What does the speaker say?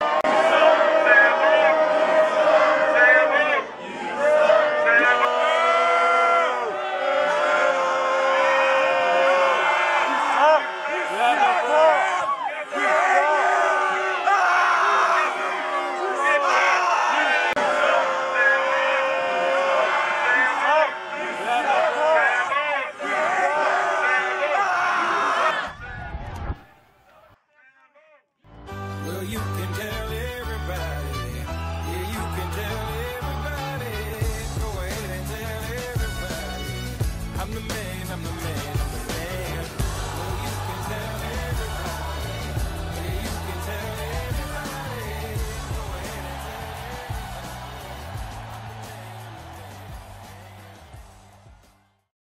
Bye. the man.